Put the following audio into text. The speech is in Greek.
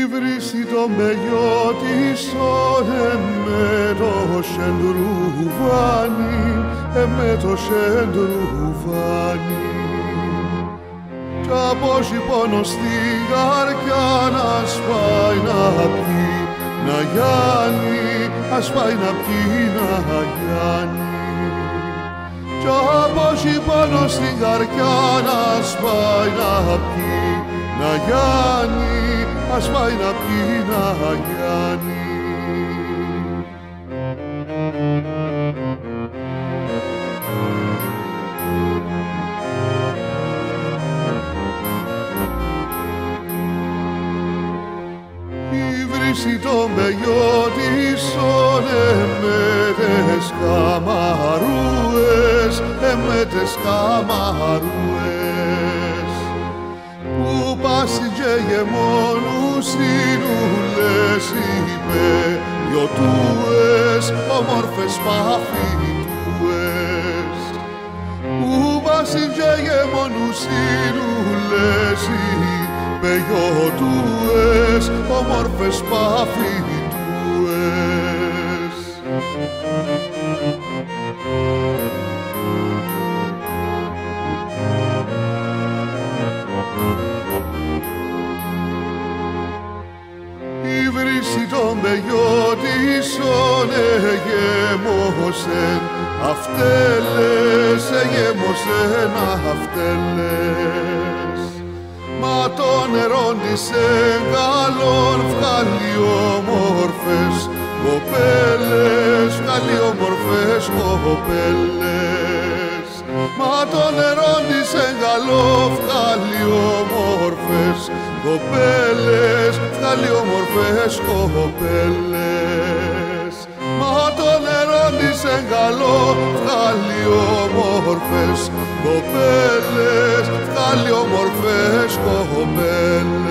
Υβρίσει το μεγιό της με το σεντρουβάνι, με το σεντρουβάνι. Κι απόσει πόνο στη καρκιά να σπάει να πει, να Γιάννη, ας πάει να πει να Γιάννη. Κι απόσει πάνω στην καρκιά να σπάει να πει, να Γιάννη, ας πάει να πει να Γιάννη. Υβρίσει το μεγιό της με τες καμαρούες, με τες καμαρούες πάση και γεμόνους ήρουλες είπε γιοτούες όμορφες παφιτούες. Που πάση και γεμόνους ήρουλες είπε γιοτούες όμορφες παφιτούες βρύσει τον παιδιό της εγέμωσεν αυτέλες, εγέμωσεν αυτέλες. Μα το νερό της εγκαλών βγάλει όμορφες κοπέλες, βγάλει όμορφες κοπέλες. Μα το νερό της εγκαλό βγάλει όμορφες κοπέλες, βγάλει όμορφες κοπέλες. Μα το νερό της εγκαλό βγάλει όμορφες κοπέλες, βγάλει όμορφες κοπέλες.